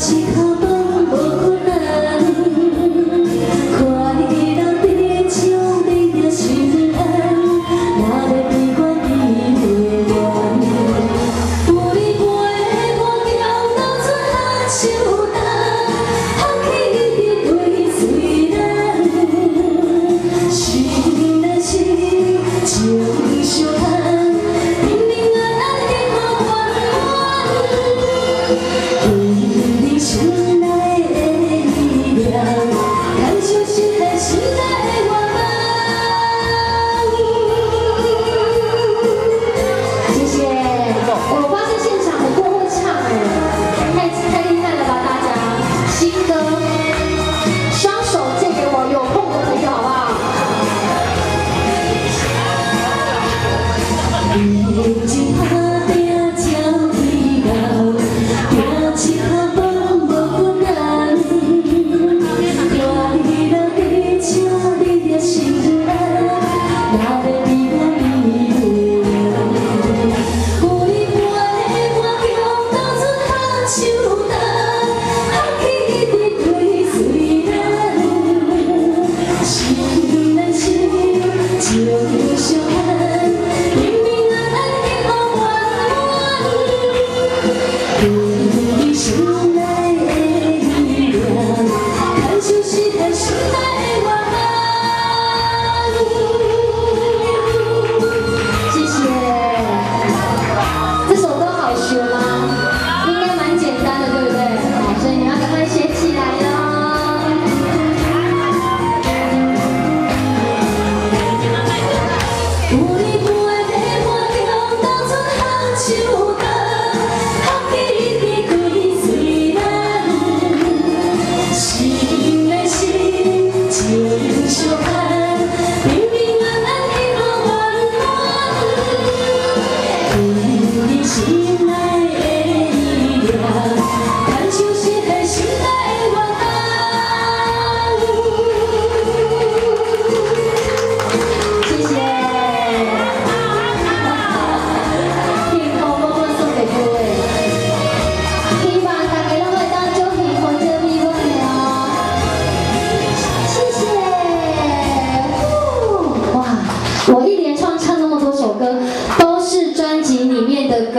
几颗。谢谢，我发。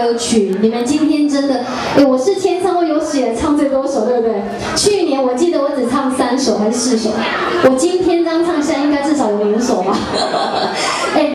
歌曲。你们今天真的，哎，我是签唱会有血唱最多首，对不对？去年我记得我只唱三首还是四首，我今天刚唱下应该至少有五首吧。哎